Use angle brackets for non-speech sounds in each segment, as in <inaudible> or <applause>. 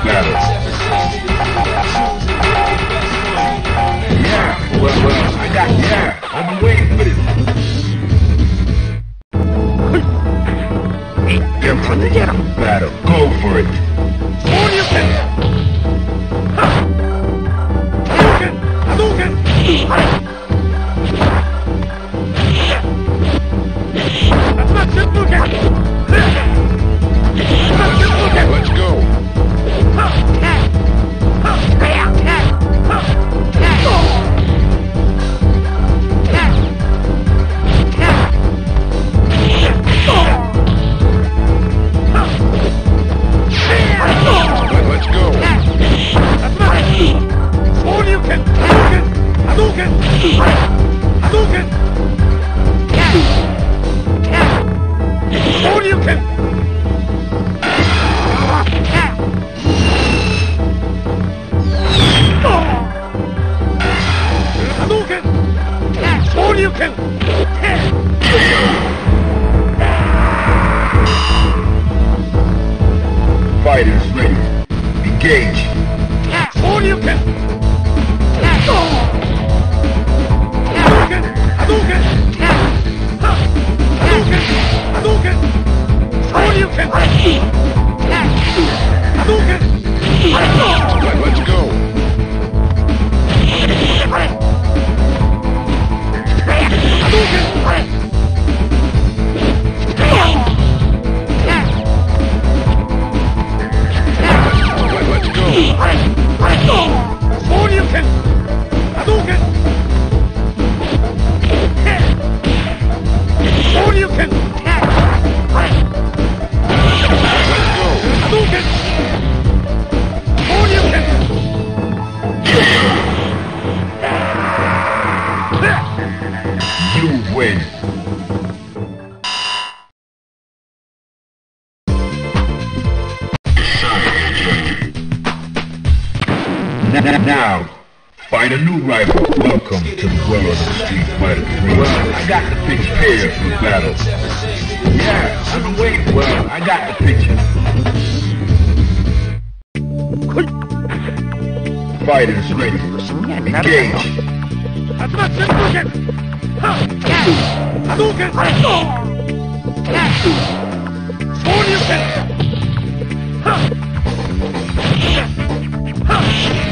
for. Yeah, well, well, I got, yeah, I've been waiting for this. Get from the battle. Go for it. Let's Now, find a new rival. Welcome to the world of Street Fighter 3. Well, I got the picture here for battle. Yeah, I've been waiting. Well, I got the picture. Fighters ready. Engage. Go.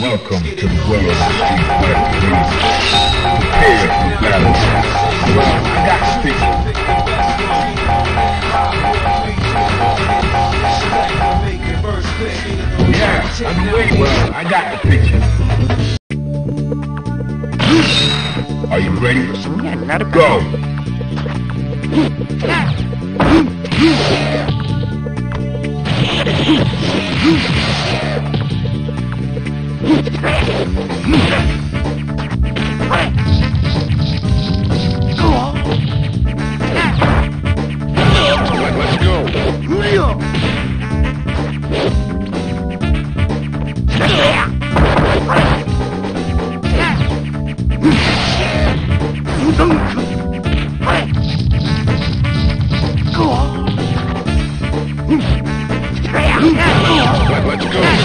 Welcome to the world of Street Fighter 3. Prepare for battle. The. Yeah, been waiting. Well, I got the picture. Are you ready? Go. Let, let's go. Let, let's go.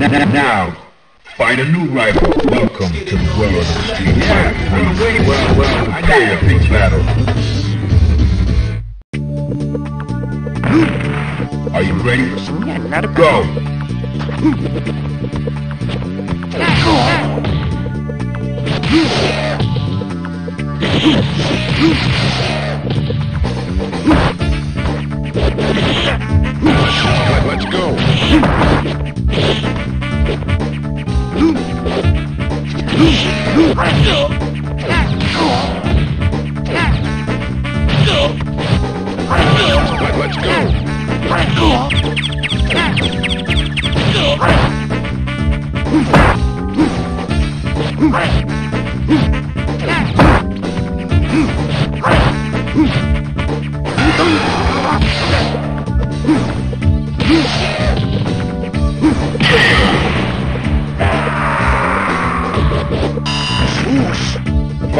Now, find a new rival. Welcome to the world of the street fighter. Well, well, a big battle. Are you ready? Go! Let's <laughs> <laughs> Let's go! Yeah!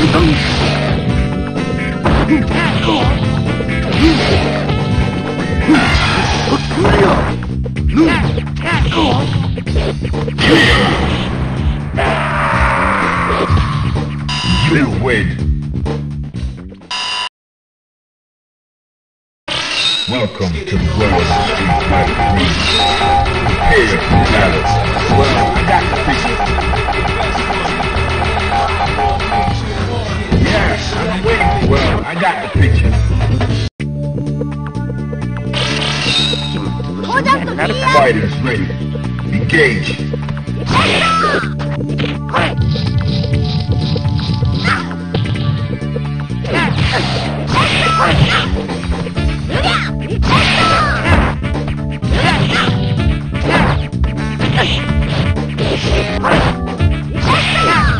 You win. Welcome to the world of street fighter. Prepare for battle. Well, I I got the picture. Fighters ready. Engage. Let-